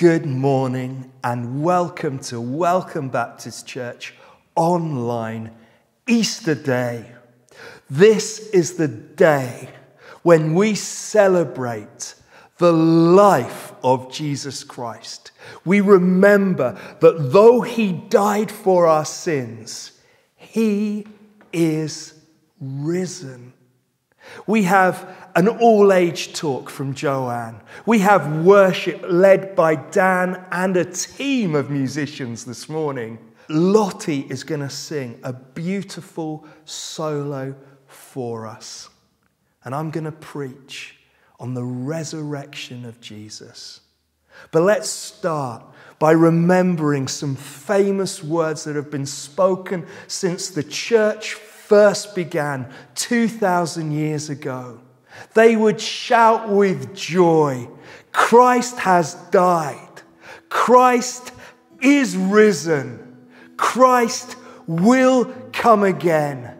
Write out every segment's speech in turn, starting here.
Good morning and welcome to Welcome Baptist Church online Easter Day. This is the day when we celebrate the life of Jesus Christ. We remember that though he died for our sins, he is risen. We have an all age talk from Joanne. We have worship led by Dan and a team of musicians this morning. Lottie is going to sing a beautiful solo for us. And I'm going to preach on the resurrection of Jesus. But let's start by remembering some famous words that have been spoken since the church first began 2,000 years ago. They would shout with joy Christ has died, Christ is risen, Christ will come again.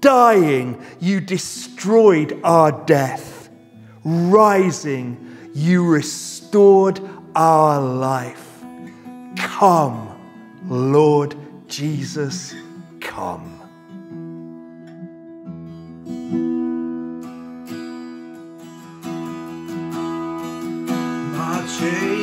Dying, you destroyed our death. Rising, you restored our life. Come, Lord Jesus, come. change.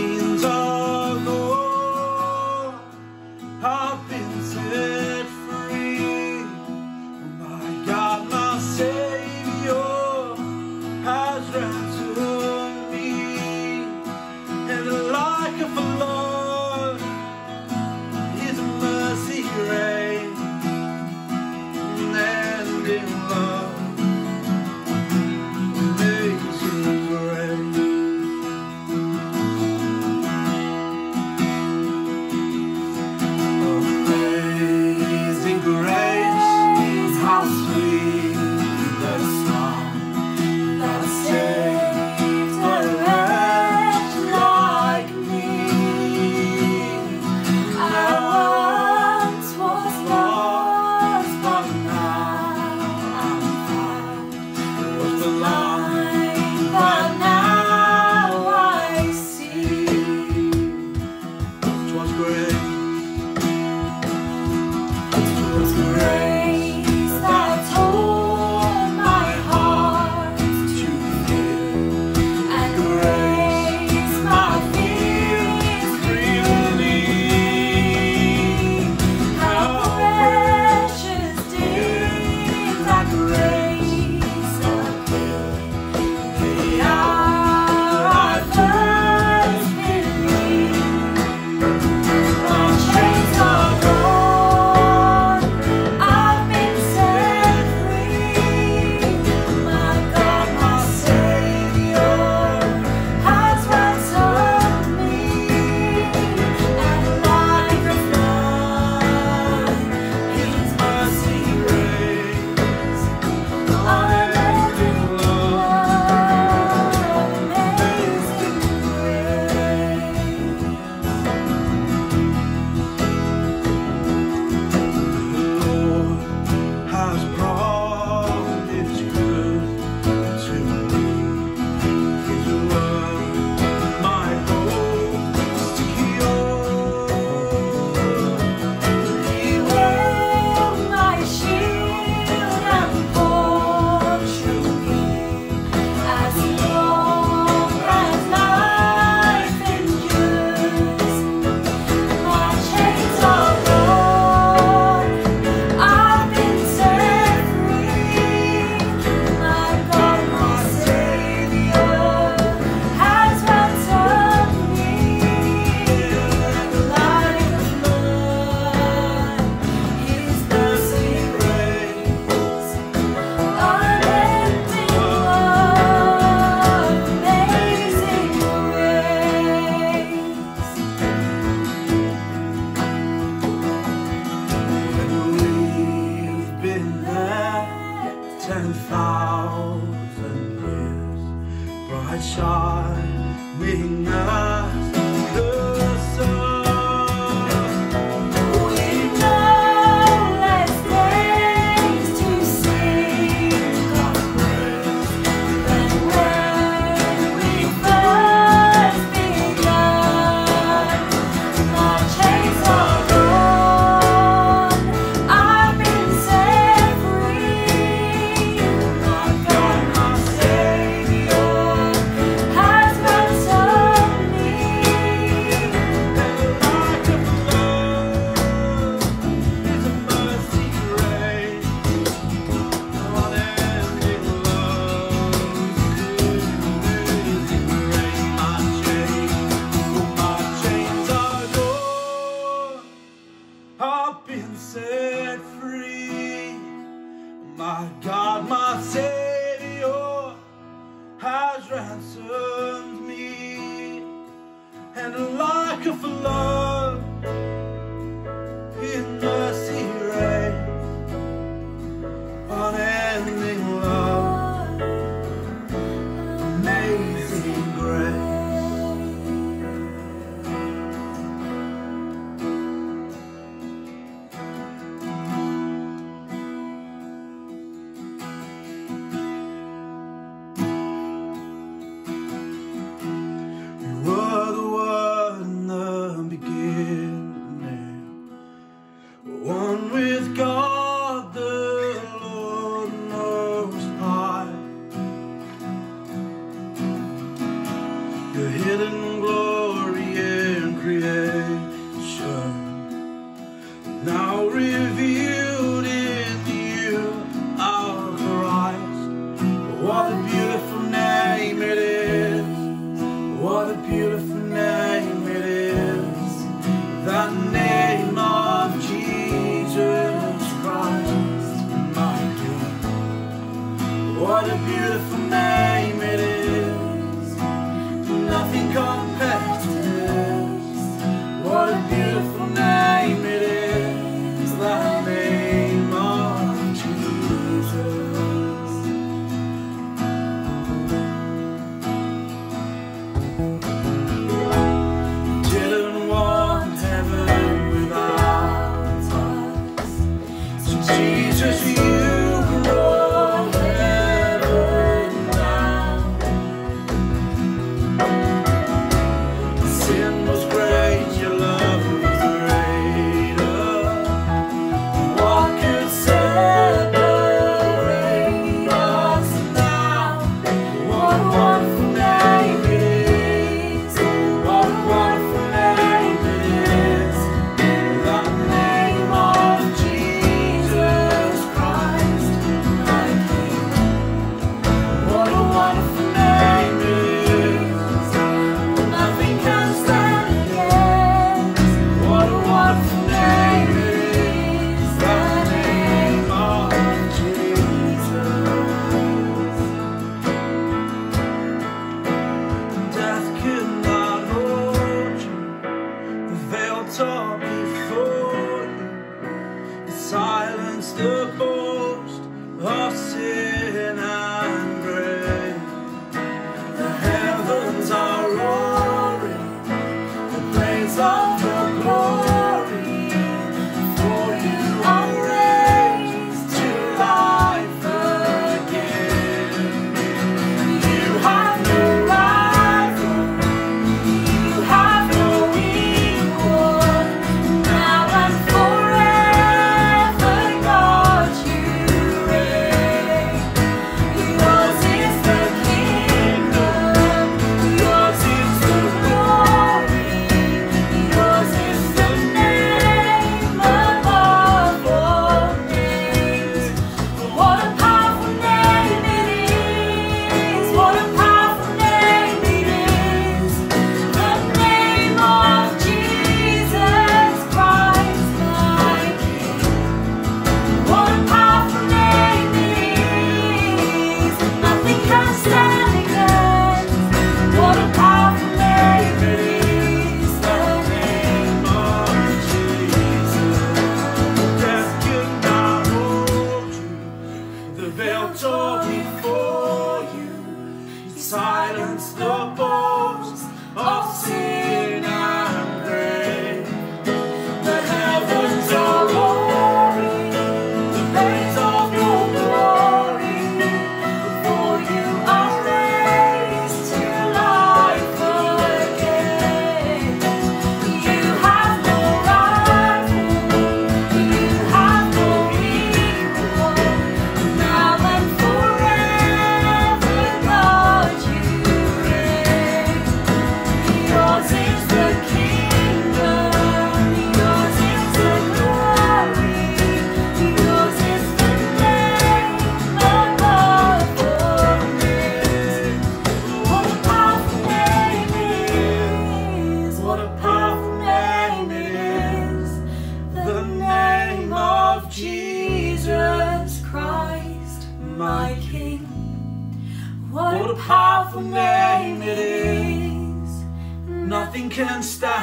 Can stand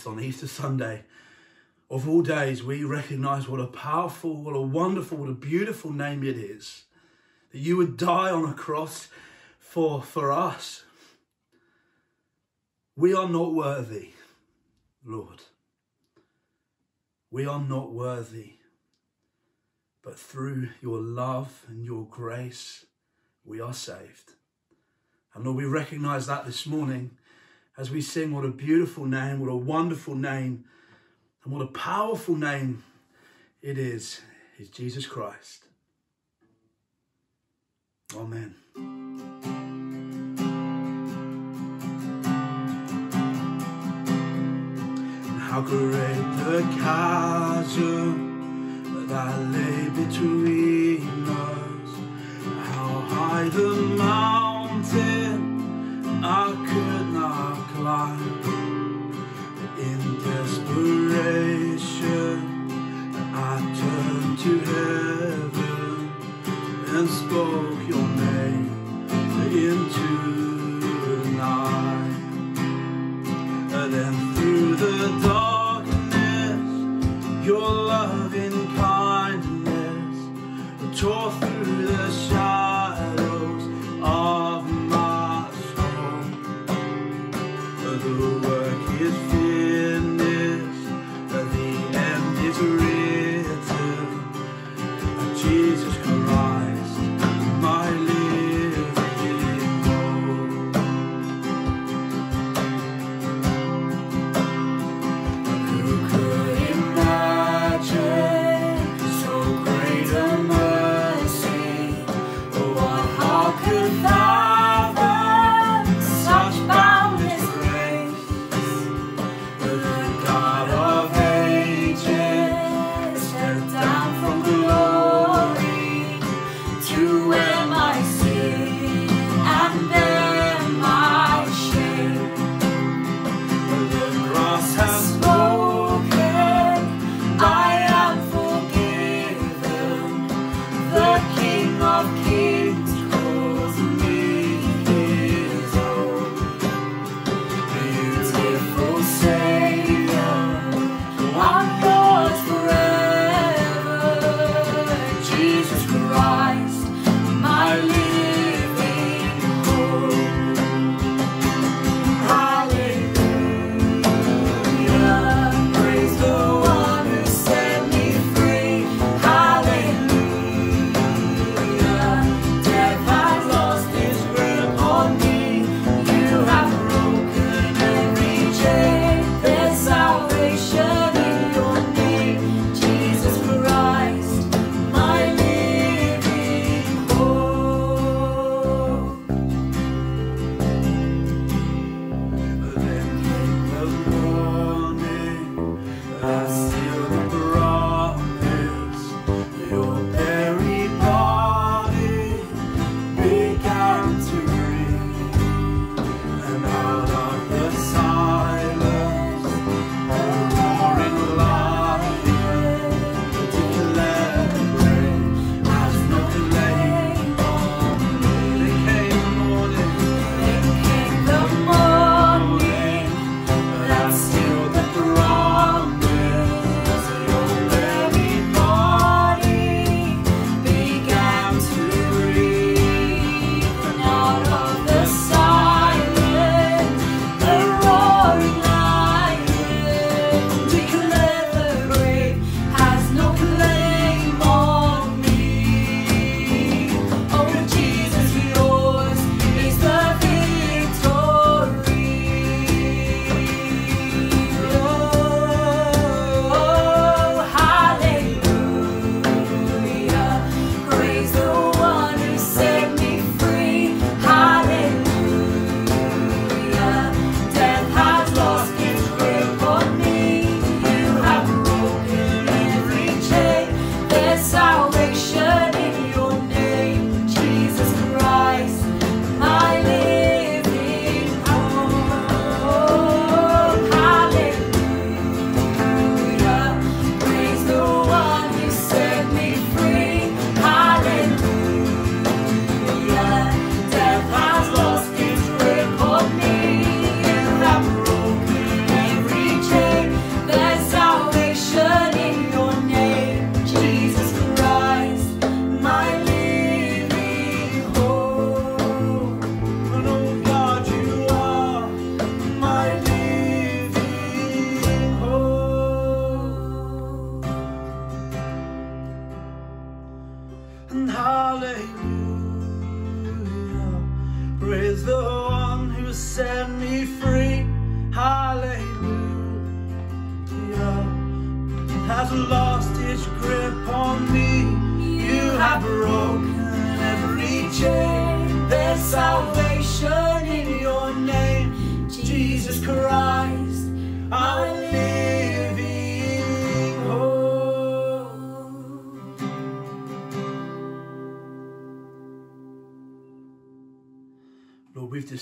this on Easter Sunday. Of all days, we recognize what a powerful, what a wonderful, what a beautiful name it is. That you would die on a cross for, for us. We are not worthy, Lord. We are not worthy. But through your love and your grace, we are saved. And Lord, we recognize that this morning as we sing what a beautiful name, what a wonderful name, and what a powerful name it is, is Jesus Christ. Amen. How great the chasm that lay between us, how high the mountain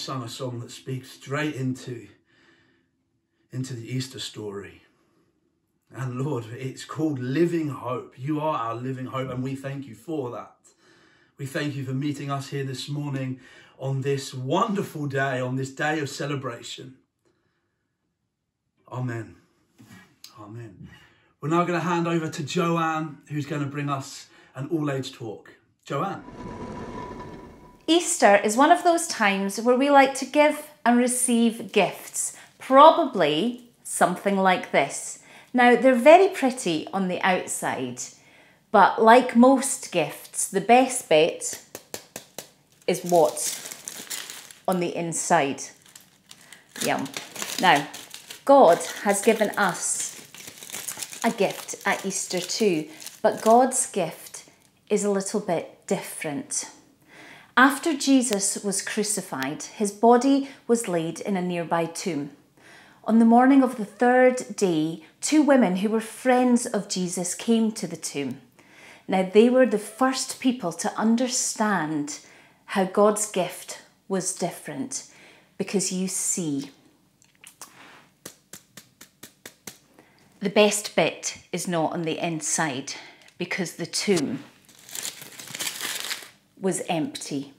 sung a song that speaks straight into, into the Easter story. And Lord, it's called Living Hope. You are our living hope, and we thank you for that. We thank you for meeting us here this morning on this wonderful day, on this day of celebration. Amen. Amen. We're now going to hand over to Joanne, who's going to bring us an all age talk. Joanne. Easter is one of those times where we like to give and receive gifts, probably something like this. Now, they're very pretty on the outside, but like most gifts, the best bit is what's on the inside. Yum. Now, God has given us a gift at Easter too, but God's gift is a little bit different. After Jesus was crucified, his body was laid in a nearby tomb. On the morning of the third day, two women who were friends of Jesus came to the tomb. Now, they were the first people to understand how God's gift was different because you see, the best bit is not on the inside because the tomb was empty.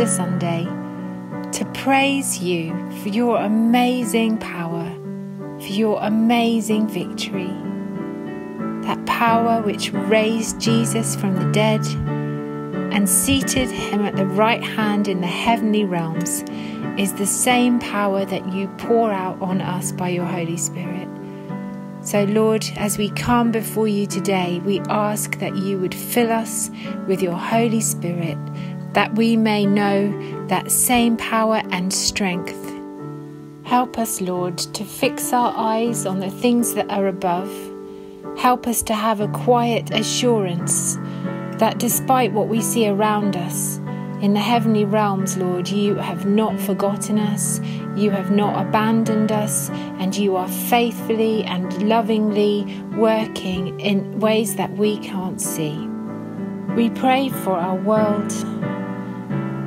Easter Sunday to praise you for your amazing power, for your amazing victory. That power which raised Jesus from the dead and seated him at the right hand in the heavenly realms is the same power that you pour out on us by your Holy Spirit. So, Lord, as we come before you today, we ask that you would fill us with your Holy Spirit, that we may know that same power and strength. Help us, Lord, to fix our eyes on the things that are above. Help us to have a quiet assurance that despite what we see around us, in the heavenly realms, Lord, you have not forgotten us, you have not abandoned us, and you are faithfully and lovingly working in ways that we can't see. We pray for our world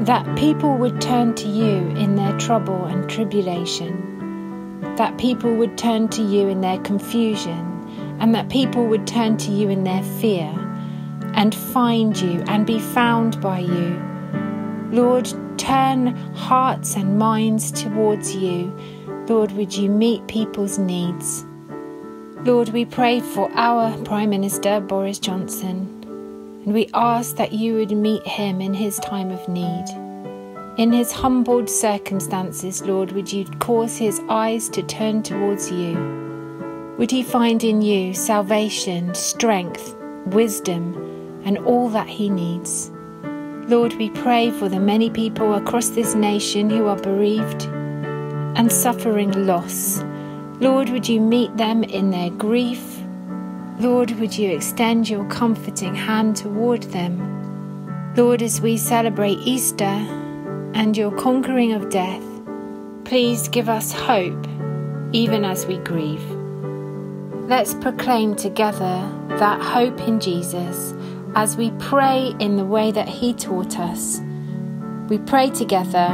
that people would turn to you in their trouble and tribulation, that people would turn to you in their confusion, and that people would turn to you in their fear and find you and be found by you. Lord, turn hearts and minds towards you. Lord, would you meet people's needs? Lord, we pray for our Prime Minister, Boris Johnson, and we ask that you would meet him in his time of need. In his humbled circumstances, Lord, would you cause his eyes to turn towards you? Would he find in you salvation, strength, wisdom, and all that he needs? Lord, we pray for the many people across this nation who are bereaved and suffering loss. Lord, would you meet them in their grief? Lord, would you extend your comforting hand toward them? Lord, as we celebrate Easter and your conquering of death, please give us hope even as we grieve. Let's proclaim together that hope in Jesus as we pray in the way that He taught us. We pray together,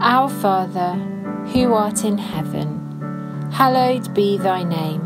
Our Father, who art in heaven, hallowed be thy name.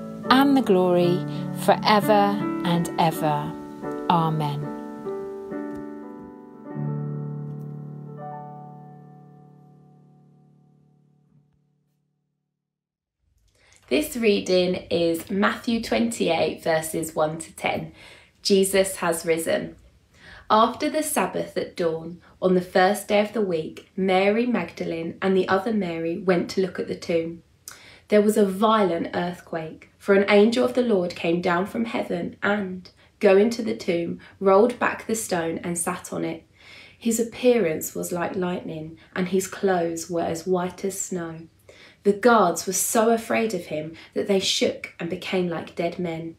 and the glory forever and ever. Amen. This reading is Matthew 28, verses 1 to 10. Jesus has risen. After the Sabbath at dawn, on the first day of the week, Mary Magdalene and the other Mary went to look at the tomb. There was a violent earthquake, for an angel of the Lord came down from heaven and, going to the tomb, rolled back the stone and sat on it. His appearance was like lightning, and his clothes were as white as snow. The guards were so afraid of him that they shook and became like dead men.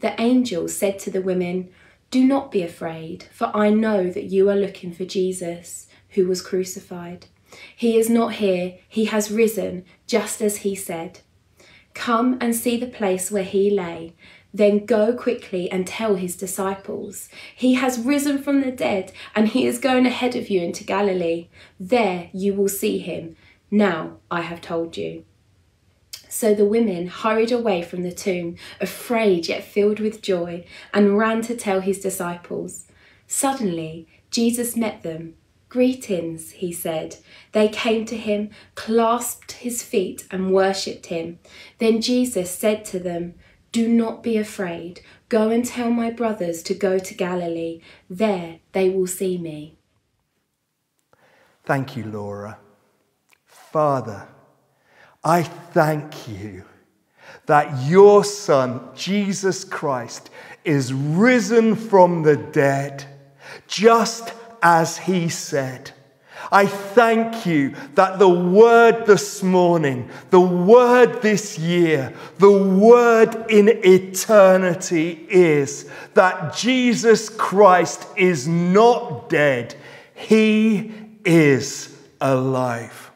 The angel said to the women, Do not be afraid, for I know that you are looking for Jesus, who was crucified. He is not here, he has risen, just as he said. Come and see the place where he lay. Then go quickly and tell his disciples, He has risen from the dead, and he is going ahead of you into Galilee. There you will see him. Now I have told you. So the women hurried away from the tomb, afraid yet filled with joy, and ran to tell his disciples. Suddenly Jesus met them. Greetings, he said. They came to him, clasped his feet, and worshipped him. Then Jesus said to them, Do not be afraid. Go and tell my brothers to go to Galilee. There they will see me. Thank you, Laura. Father, I thank you that your Son, Jesus Christ, is risen from the dead, just as he said. I thank you that the word this morning, the word this year, the word in eternity is that Jesus Christ is not dead, he is alive.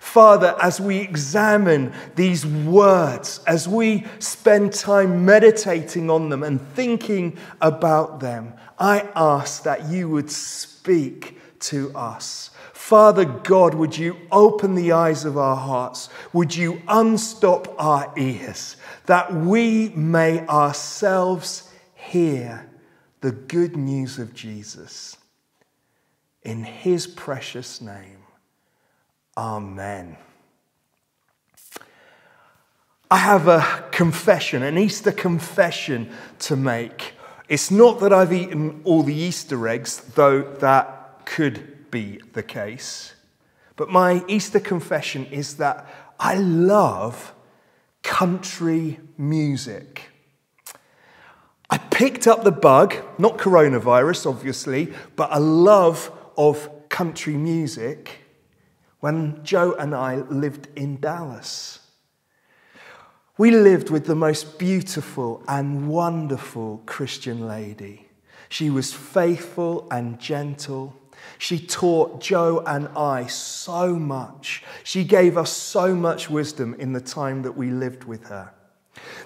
Father, as we examine these words, as we spend time meditating on them and thinking about them, I ask that you would speak to us. Father God, would you open the eyes of our hearts? Would you unstop our ears that we may ourselves hear the good news of Jesus? In his precious name, Amen. I have a confession, an Easter confession to make. It's not that I've eaten all the Easter eggs, though that could be the case. But my Easter confession is that I love country music. I picked up the bug, not coronavirus, obviously, but a love of country music when Joe and I lived in Dallas. We lived with the most beautiful and wonderful Christian lady. She was faithful and gentle. She taught Joe and I so much. She gave us so much wisdom in the time that we lived with her.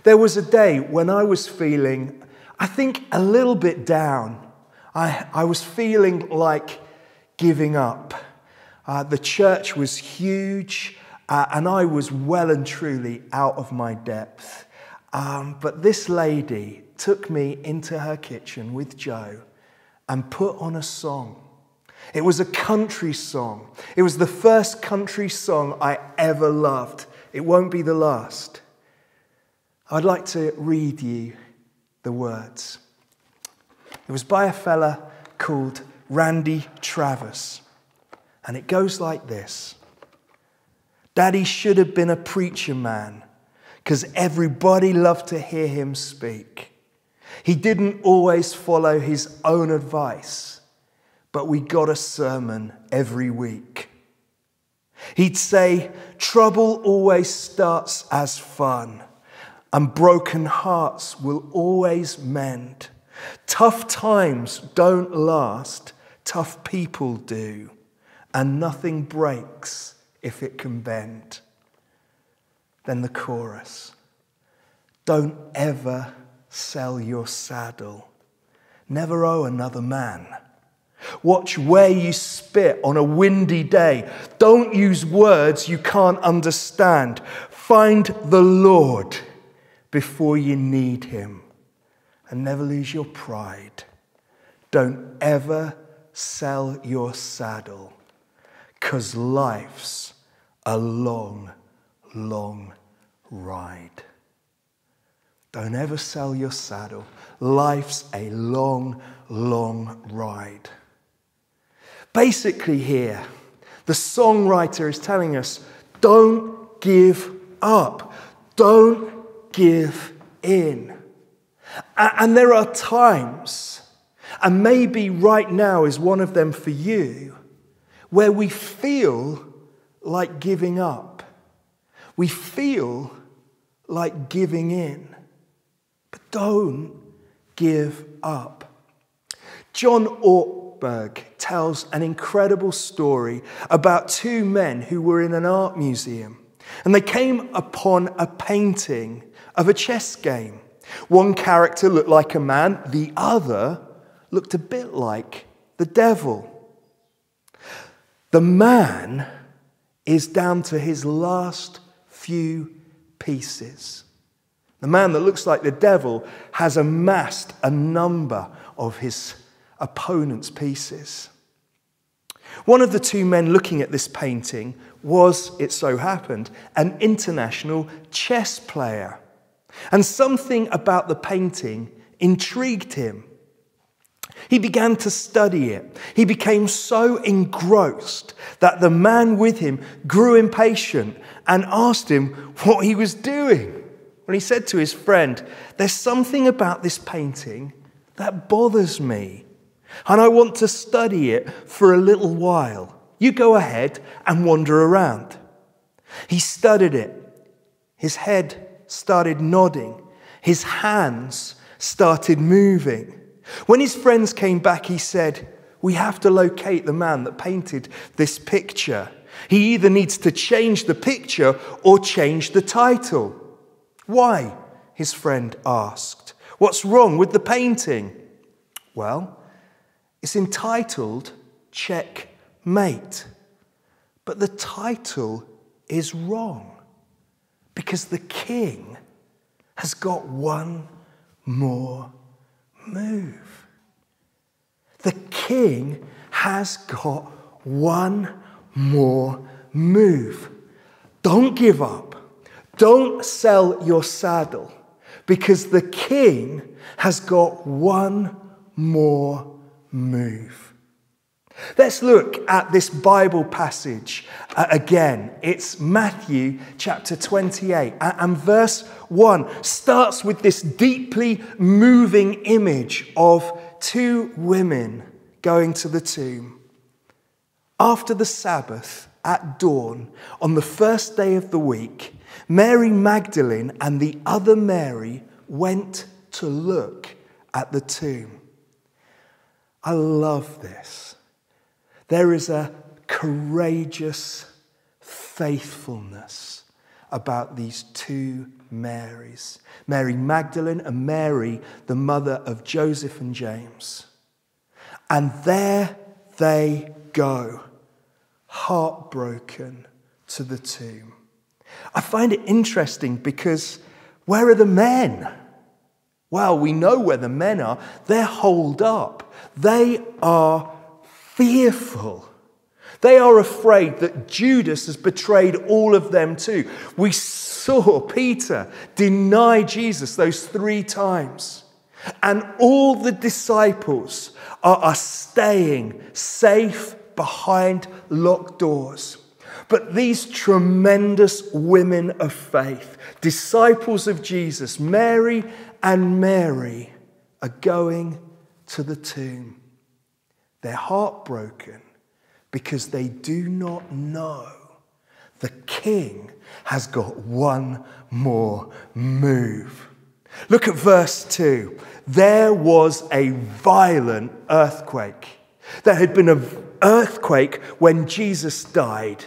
There was a day when I was feeling, I think, a little bit down. I, I was feeling like giving up. Uh, the church was huge, uh, and I was well and truly out of my depth. Um, but this lady took me into her kitchen with Joe and put on a song. It was a country song. It was the first country song I ever loved. It won't be the last. I'd like to read you the words. It was by a fella called Randy Travis. And it goes like this Daddy should have been a preacher man because everybody loved to hear him speak. He didn't always follow his own advice, but we got a sermon every week. He'd say, Trouble always starts as fun, and broken hearts will always mend. Tough times don't last, tough people do and nothing breaks if it can bend. Then the chorus Don't ever sell your saddle, never owe another man. Watch where you spit on a windy day. Don't use words you can't understand. Find the Lord before you need him. And never lose your pride. Don't ever sell your saddle because life's a long, long ride. Don't ever sell your saddle. Life's a long, long ride. Basically, here, the songwriter is telling us don't give up, don't give in. And there are times, and maybe right now is one of them for you, where we feel like giving up. We feel like giving in. But don't give up. John Ortberg tells an incredible story about two men who were in an art museum and they came upon a painting of a chess game. One character looked like a man, the other looked a bit like the devil. The man is down to his last few pieces. The man that looks like the devil has amassed a number of his opponent's pieces. One of the two men looking at this painting was, it so happened, an international chess player. And something about the painting intrigued him. He began to study it. He became so engrossed that the man with him grew impatient and asked him what he was doing. When he said to his friend, There's something about this painting that bothers me, and I want to study it for a little while. You go ahead and wander around. He studied it. His head started nodding. His hands started moving. When his friends came back, he said, We have to locate the man that painted this picture. He either needs to change the picture or change the title. Why? His friend asked. What's wrong with the painting? Well, it's entitled Checkmate. But the title is wrong because the king has got one more move. The king has got one more move. Don't give up. Don't sell your saddle because the king has got one more move. Let's look at this Bible passage uh, again. It's Matthew chapter 28, and verse 1 starts with this deeply moving image of two women going to the tomb. After the Sabbath, at dawn, on the first day of the week, Mary Magdalene and the other Mary went to look at the tomb. I love this. There is a courageous faithfulness about these two Marys Mary Magdalene and Mary, the mother of Joseph and James. And there they go, heartbroken to the tomb. I find it interesting because where are the men? Well, we know where the men are. They're holed up. They are fearful. They are afraid that Judas has betrayed all of them too. We saw Peter deny Jesus those three times. And all the disciples are, are staying safe behind locked doors. But these tremendous women of faith, disciples of Jesus, Mary and Mary, are going to the tomb. They're heartbroken because they do not know the king has got one more move. Look at verse 2. There was a violent earthquake. There had been an earthquake when Jesus died.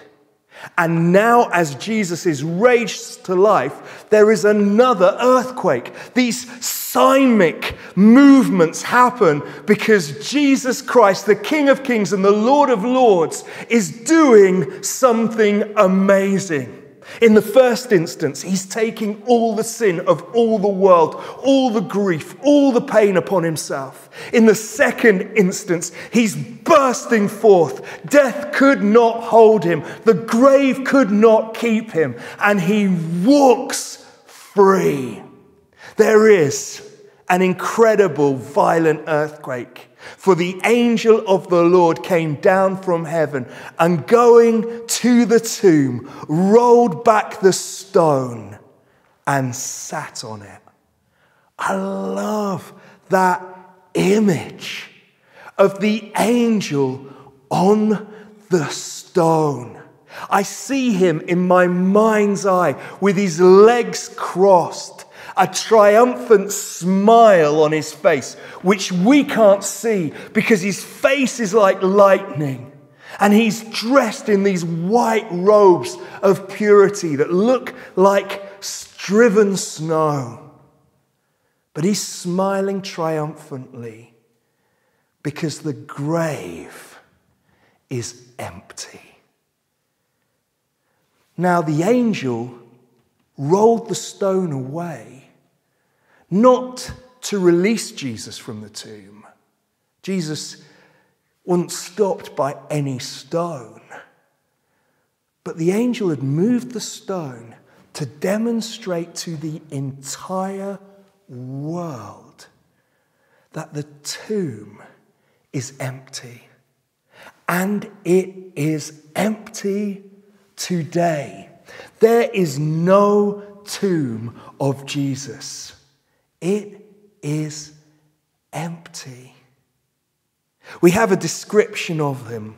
And now, as Jesus is raised to life, there is another earthquake. These seismic movements happen because Jesus Christ, the King of Kings and the Lord of Lords, is doing something amazing. In the first instance, he's taking all the sin of all the world, all the grief, all the pain upon himself. In the second instance, he's bursting forth. Death could not hold him, the grave could not keep him, and he walks free. There is an incredible violent earthquake. For the angel of the Lord came down from heaven and going to the tomb, rolled back the stone and sat on it. I love that image of the angel on the stone. I see him in my mind's eye with his legs crossed a triumphant smile on his face, which we can't see because his face is like lightning. And he's dressed in these white robes of purity that look like striven snow. But he's smiling triumphantly because the grave is empty. Now, the angel rolled the stone away not to release Jesus from the tomb. Jesus wasn't stopped by any stone. But the angel had moved the stone to demonstrate to the entire world that the tomb is empty. And it is empty today. There is no tomb of Jesus. It is empty. We have a description of him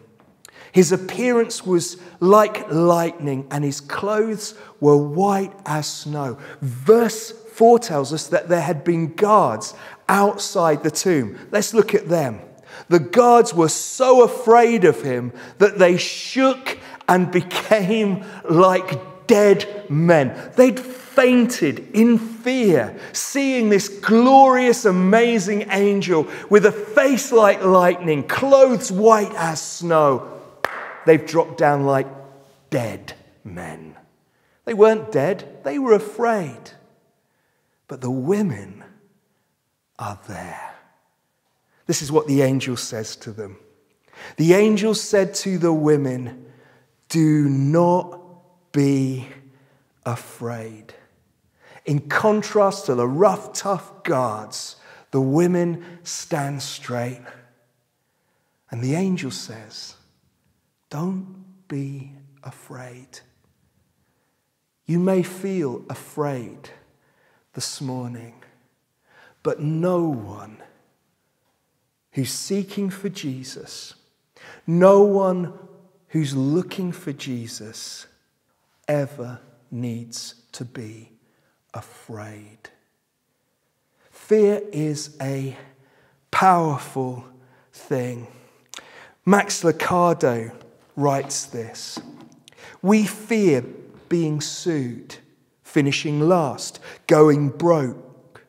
His appearance was like lightning, and his clothes were white as snow. Verse 4 tells us that there had been guards outside the tomb. Let's look at them. The guards were so afraid of him that they shook and became like dead men. They'd fainted in fear, seeing this glorious, amazing angel with a face like lightning, clothes white as snow. They've dropped down like dead men. They weren't dead, they were afraid. But the women are there. This is what the angel says to them. The angel said to the women, Do not be afraid. In contrast to the rough, tough guards, the women stand straight. And the angel says, Don't be afraid. You may feel afraid this morning, but no one who's seeking for Jesus, no one who's looking for Jesus ever needs to be afraid. Fear is a powerful thing. Max Lucado writes this We fear being sued, finishing last, going broke.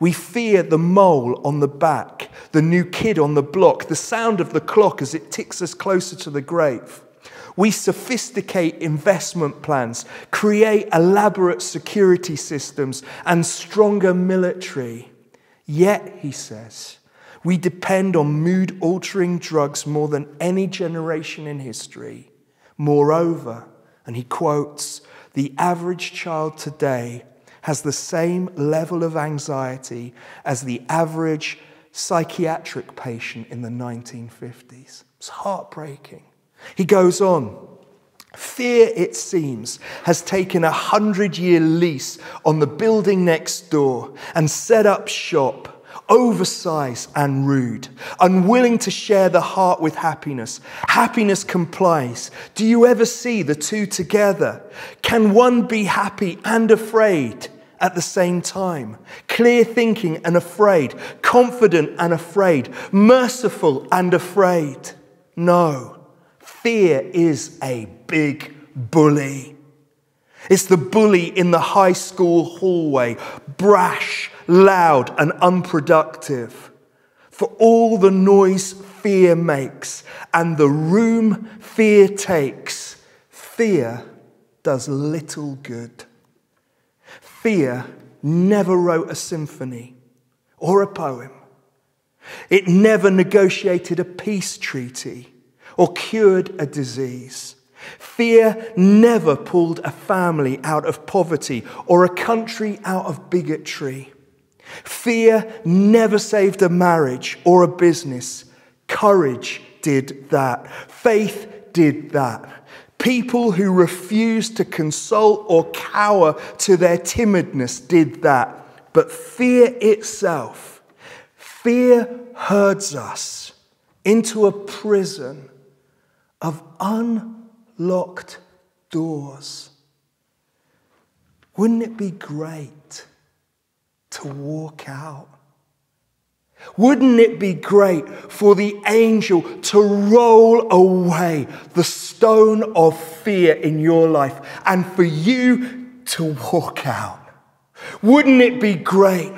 We fear the mole on the back, the new kid on the block, the sound of the clock as it ticks us closer to the grave. We sophisticate investment plans, create elaborate security systems, and stronger military. Yet, he says, we depend on mood altering drugs more than any generation in history. Moreover, and he quotes, the average child today has the same level of anxiety as the average psychiatric patient in the 1950s. It's heartbreaking. He goes on. Fear, it seems, has taken a hundred year lease on the building next door and set up shop, oversized and rude, unwilling to share the heart with happiness. Happiness complies. Do you ever see the two together? Can one be happy and afraid? At the same time, clear thinking and afraid, confident and afraid, merciful and afraid. No. Fear is a big bully. It's the bully in the high school hallway, brash, loud, and unproductive. For all the noise fear makes and the room fear takes, fear does little good. Fear never wrote a symphony or a poem. It never negotiated a peace treaty or cured a disease. Fear never pulled a family out of poverty or a country out of bigotry. Fear never saved a marriage or a business. Courage did that. Faith did that. People who refused to consult or cower to their timidness did that. But fear itself, fear herds us into a prison of unlocked doors. Wouldn't it be great to walk out? Wouldn't it be great for the angel to roll away the stone of fear in your life and for you to walk out? Wouldn't it be great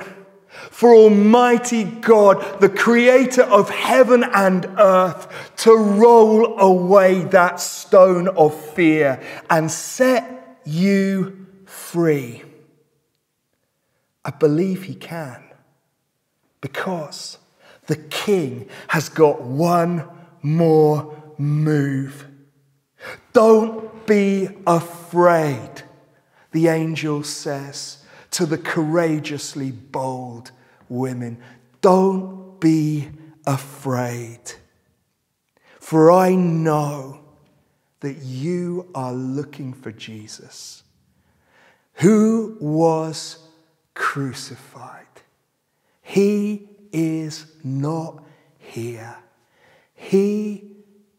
for Almighty God, the creator of heaven and earth, to roll away that stone of fear and set you free. I believe he can because the king has got one more move. Don't be afraid, the angel says to the courageously bold women. Don't be afraid. For I know that you are looking for Jesus, who was crucified. He is not here, He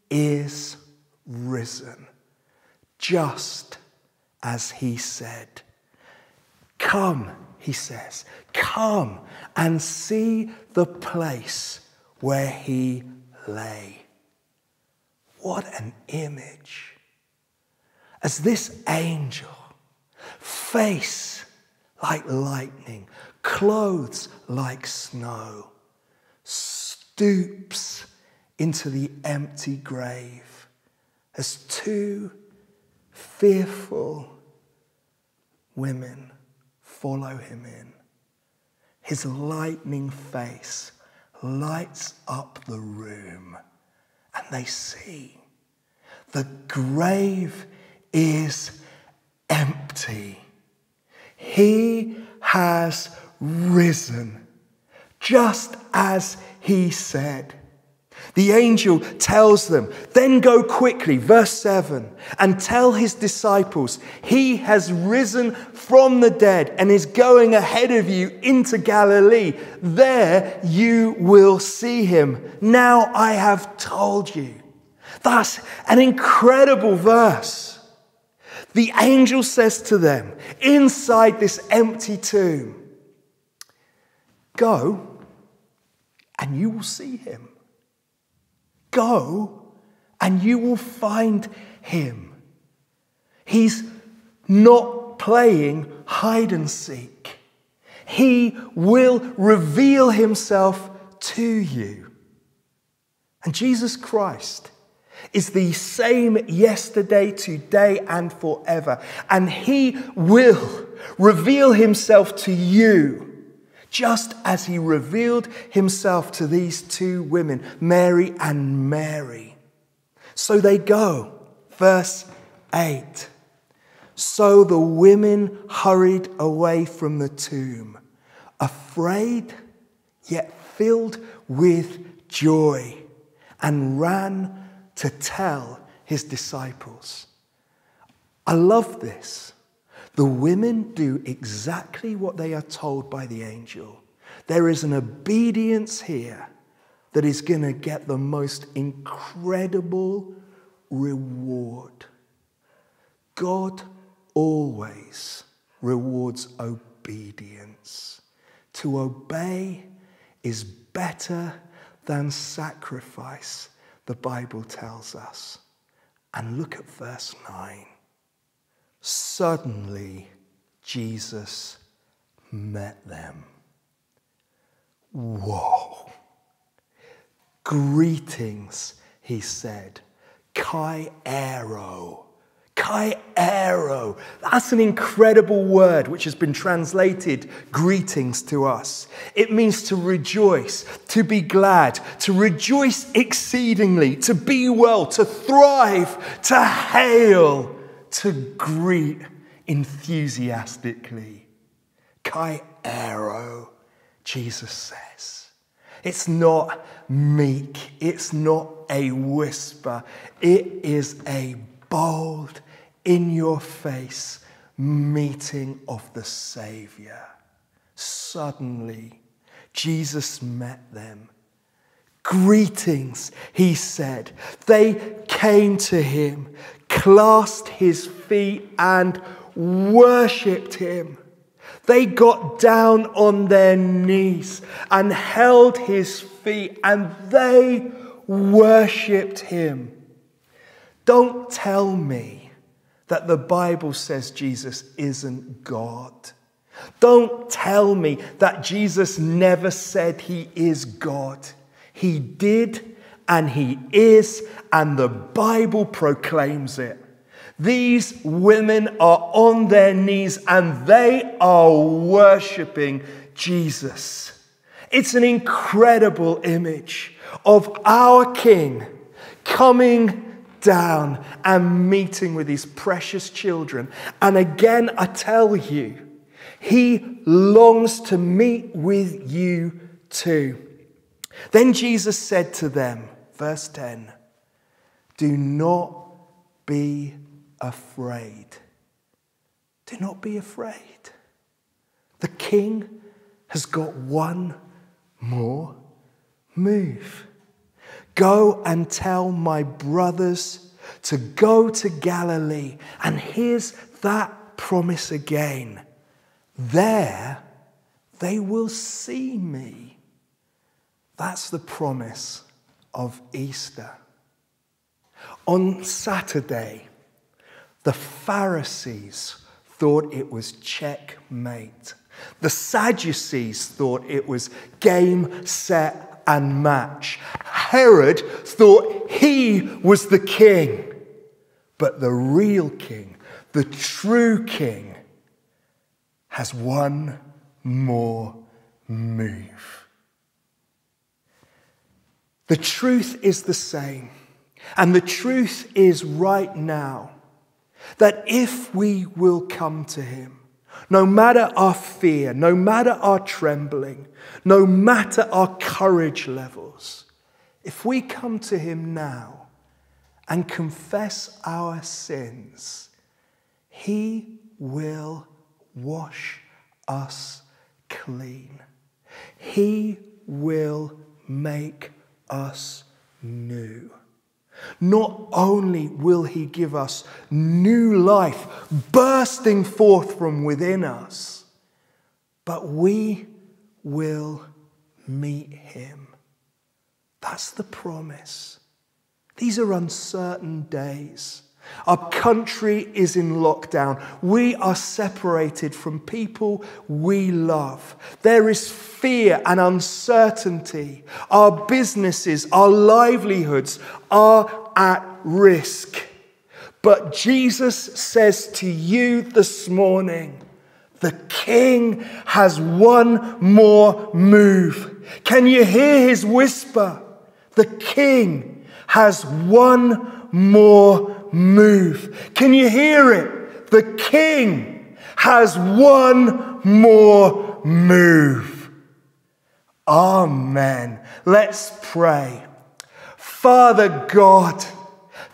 is risen, just as he said. Come, he says, come and see the place where he lay. What an image. As this angel, face like lightning, clothes like snow, stoops into the empty grave as two fearful women follow him in. His lightning face lights up the room, and they see the grave is empty. He has risen, just as he said. The angel tells them, then go quickly, verse 7, and tell his disciples, he has risen from the dead and is going ahead of you into Galilee. There you will see him. Now I have told you. That's an incredible verse. The angel says to them, inside this empty tomb, go and you will see him. Go and you will find him. He's not playing hide and seek. He will reveal himself to you. And Jesus Christ is the same yesterday, today, and forever. And he will reveal himself to you just as he revealed himself to these two women, Mary and Mary. So they go. Verse 8. So the women hurried away from the tomb, afraid yet filled with joy, and ran to tell his disciples. I love this. The women do exactly what they are told by the angel. There is an obedience here that is going to get the most incredible reward. God always rewards obedience. To obey is better than sacrifice, the Bible tells us. And look at verse 9. Suddenly, Jesus met them. Whoa. Greetings, he said. Kai ero. Kai ero. That's an incredible word which has been translated greetings to us. It means to rejoice, to be glad, to rejoice exceedingly, to be well, to thrive, to hail to greet enthusiastically. Kai ero, Jesus says. It's not meek, it's not a whisper, it is a bold, in your face meeting of the Savior. Suddenly, Jesus met them. Greetings, he said. They came to him, clasped his feet, and worshipped him. They got down on their knees and held his feet, and they worshipped him. Don't tell me that the Bible says Jesus isn't God. Don't tell me that Jesus never said he is God. He did and he is, and the Bible proclaims it. These women are on their knees and they are worshiping Jesus. It's an incredible image of our King coming down and meeting with his precious children. And again, I tell you, he longs to meet with you too. Then Jesus said to them, verse 10, Do not be afraid. Do not be afraid. The king has got one more move. Go and tell my brothers to go to Galilee. And here's that promise again there they will see me. That's the promise of Easter. On Saturday, the Pharisees thought it was checkmate. The Sadducees thought it was game, set, and match. Herod thought he was the king. But the real king, the true king, has one more move. The truth is the same. And the truth is right now that if we will come to him, no matter our fear, no matter our trembling, no matter our courage levels, if we come to him now and confess our sins, he will wash us clean. He will make us new. Not only will He give us new life bursting forth from within us, but we will meet Him. That's the promise. These are uncertain days. Our country is in lockdown. We are separated from people we love. There is fear and uncertainty. Our businesses, our livelihoods are at risk. But Jesus says to you this morning, the King has one more move. Can you hear his whisper? The King has one more move. Can you hear it? The King has one more move. Amen. Let's pray. Father God,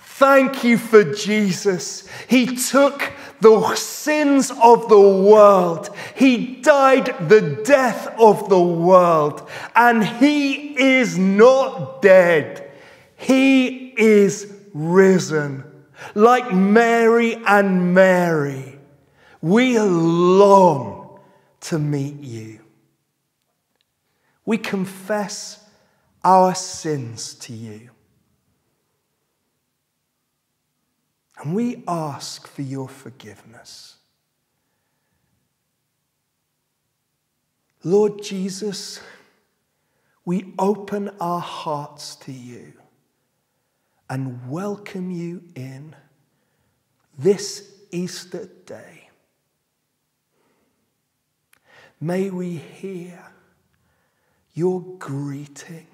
thank you for Jesus. He took the sins of the world. He died the death of the world. And He is not dead. He is risen. Like Mary and Mary, we long to meet you. We confess our sins to you. And we ask for your forgiveness. Lord Jesus, we open our hearts to you and welcome you in this Easter day. May we hear your greeting.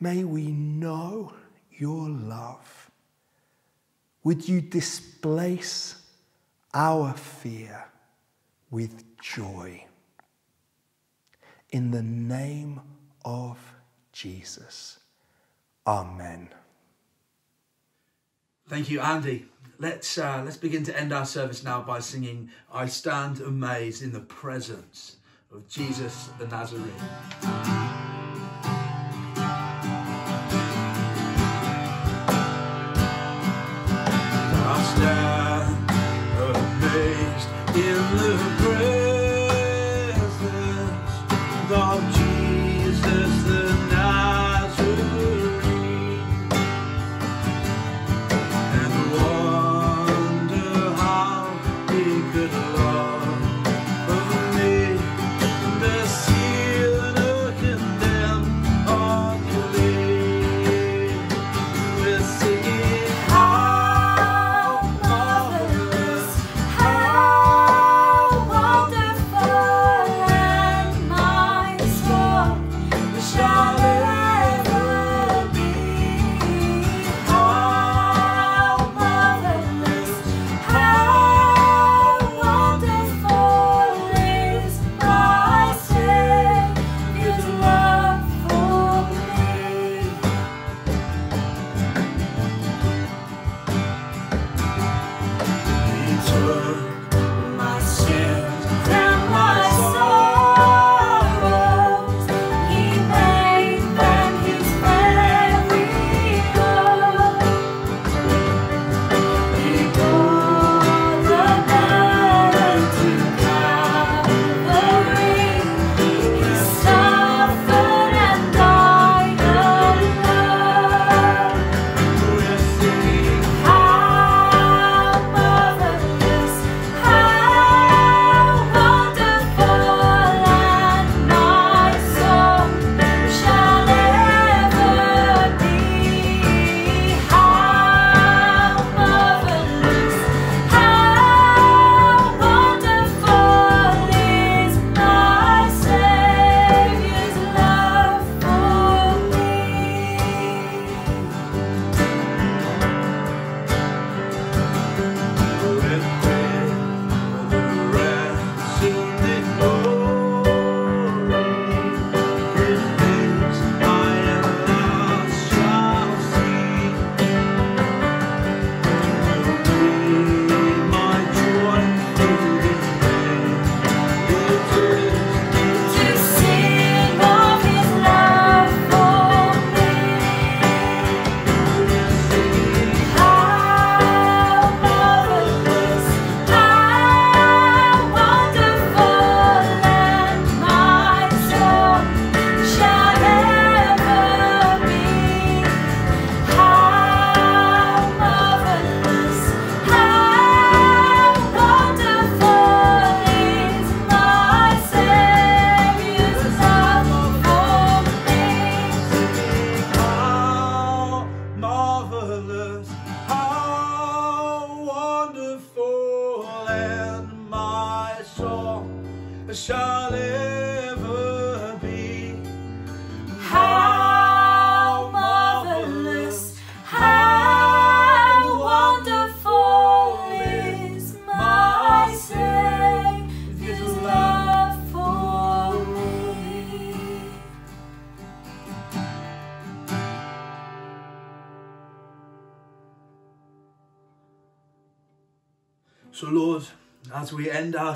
May we know your love. Would you displace our fear with joy? In the name of Jesus. Amen. Thank you, Andy. Let's uh, let's begin to end our service now by singing "I Stand Amazed in the Presence of Jesus the Nazarene." In the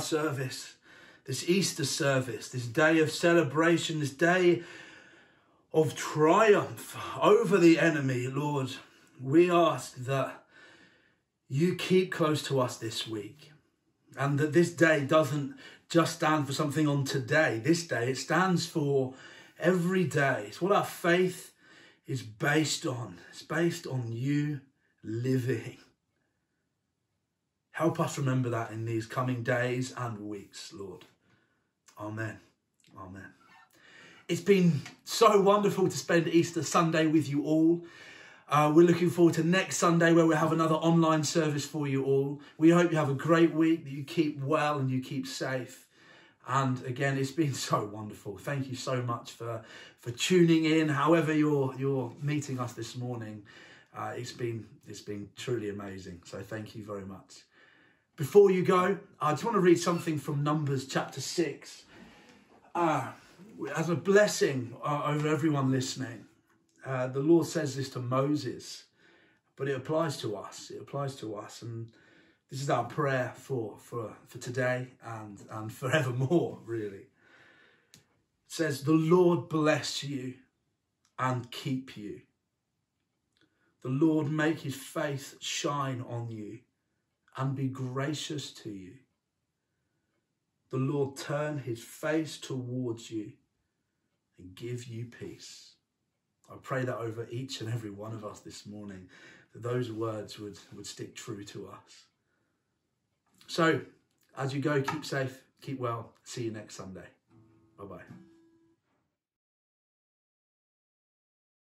our service, this Easter service, this day of celebration, this day of triumph over the enemy, Lord, we ask that you keep close to us this week and that this day doesn't just stand for something on today. This day, it stands for every day. It's what our faith is based on. It's based on you living. Help us remember that in these coming days and weeks, Lord. Amen. Amen. It's been so wonderful to spend Easter Sunday with you all. Uh, we're looking forward to next Sunday where we'll have another online service for you all. We hope you have a great week, that you keep well and you keep safe. And again, it's been so wonderful. Thank you so much for, for tuning in. However, you're you're meeting us this morning, uh, it's been it's been truly amazing. So thank you very much. Before you go, I just want to read something from Numbers chapter six, uh, as a blessing uh, over everyone listening. Uh, the Lord says this to Moses, but it applies to us. It applies to us, and this is our prayer for for for today and and forevermore. Really, it says, "The Lord bless you and keep you. The Lord make His face shine on you and be gracious to you. The Lord turn His face towards you and give you peace." I pray that over each and every one of us this morning, that those words would, would stick true to us. So, as you go, keep safe, keep well. See you next Sunday.